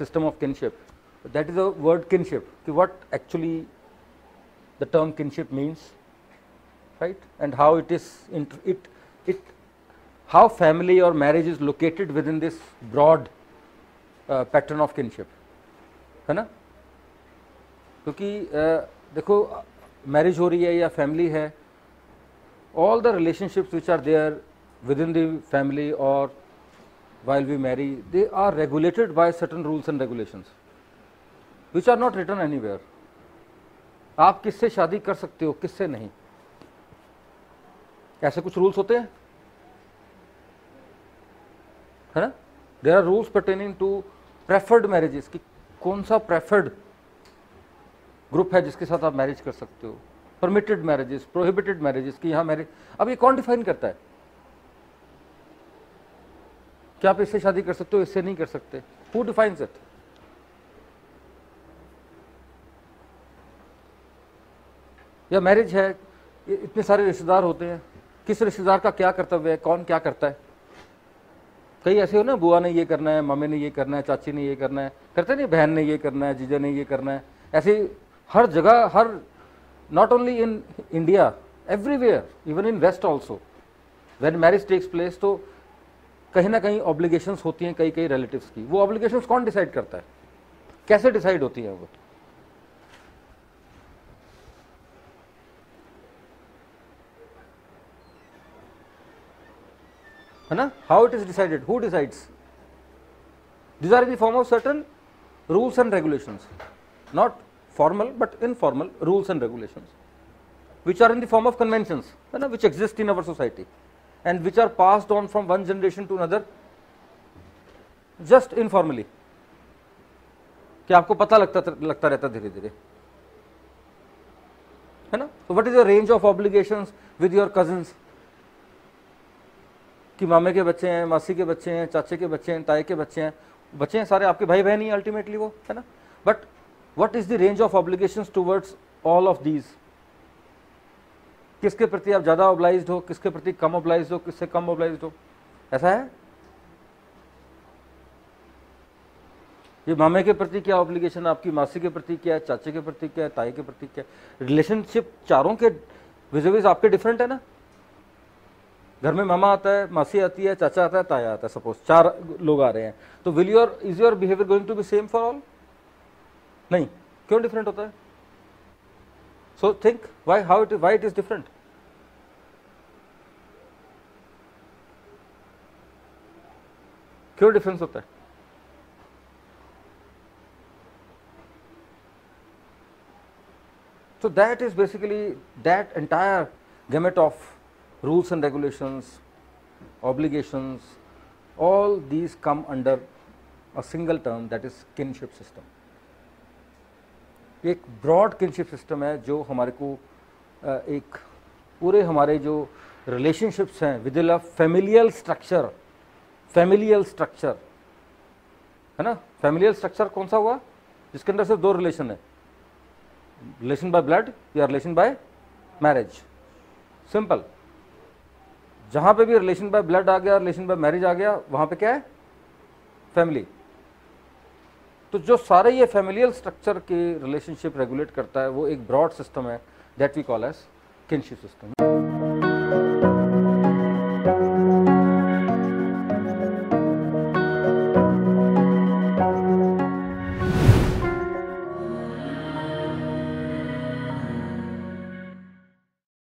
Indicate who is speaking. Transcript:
Speaker 1: system of kinship. That is a word kinship. What actually the term kinship means, right? And how it is, it, it, how family or marriage is located within this broad uh, pattern of kinship. है ना क्योंकि uh, देखो marriage हो रही है या family है all the relationships which are there within the family or while we marry, they are regulated by certain rules and regulations, which are not written anywhere. आप किससे शादी कर सकते हो किससे नहीं? ऐसे कुछ रूल्स होते हैं? है ना? There are rules pertaining to preferred marriages कि कौन सा प्रेफर्ड ग्रुप है जिसके साथ आप मैरिज कर सकते हो? परमिटेड मैरिजेस प्रोहिबिटेड मैरिजेस की यहाँ मैरिज अब ये कौन डिफाइन करता है। क्या आप इससे शादी कर सकते हो इससे नहीं कर सकते? हु डिफाइंस इट या मैरिज है इतने सारे रिश्तेदार होते हैं। किस रिश्तेदार का क्या कर्तव्य है कौन क्या करता है? कई ऐसे हो ना बुआ ने ये करना है मम्मी ने ये करना है चाची ने ये करना है करते नहीं बहन ने ये करना है जीजा ने ये करना है। ऐसे हर जगह हर not only in India everywhere even in west also, when marriage takes place तो कहीं ना कहीं ऑब्लिगेशंस होती हैं कई कई रिलेटिव की। वो ऑब्लिगेशंस कौन डिसाइड करता है? कैसे डिसाइड होती है वो? है ना? How it is decided who decides this are in form of certain rules and regulation not formal but informal rules and regulation which are in terms of convention है ना? Which exist in our society and which are passed on from one generation to another just informally कि आपको पता लगता लगता रहता धीरे धीरे है ना so what is your range of obligations with your cousins कि मामे के बच्चे हैं मासी के बच्चे हैं चाचे के बच्चे हैं ताए के बच्चे हैं बच्चे हैं सारे आपके भाई बहन ही अल्टीमेटली वो है ना but what is the range of obligations towards all of these किसके प्रति आप ज़्यादा ऑब्लाइज हो, किसके प्रति कम ऑब्लाइज हो, किससे कम ऑब्लाइज हो? ऐसा है? ये मामे के प्रति क्या ऑब्लिगेशन आपकी मासी के प्रति क्या है? चाचे के प्रति क्या है? ताई के प्रति क्या है? रिलेशनशिप चारों के विजिविज आपके डिफरेंट है ना? घर में मामा आता है, मासी आती है, चाचा आता है, ताया आता है सपोज़ चार लोग आ रहे हैं। तो will your is your behaviour going to be same for all नहीं, क्यों डिफरेंट होता है? So, think why how it is, why it is different. Cure difference of that. So, that is basically that entire gamut of rules and regulations, obligations, all these come under a single term that is kinship system. एक broad kinship system है जो हमारे को एक पूरे हमारे जो relationships हैं within familial structure familial structure, है ना? फैमिलियल स्ट्रक्चर कौन सा हुआ? जिसके अंदर सिर्फ़ दो रिलेशन है। रिलेशन बाय ब्लड या रिलेशन बाय मैरिज। सिंपल। जहाँ पे भी रिलेशन बाय ब्लड आ गया, रिलेशन बाय मैरिज आ गया, वहाँ पे क्या है? फैमिली। तो जो सारे ये फैमिलियल स्ट्रक्चर के रिलेशनशिप रेगुलेट करता है, वो एक ब्रॉड सिस्टम है that we call as kinship system